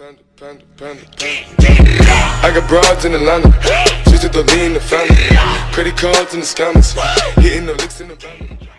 Panda, panda, panda, panda. I got broads in Atlanta. Just to the lean, the family. Credit cards in the scammers. Hitting the licks in the family.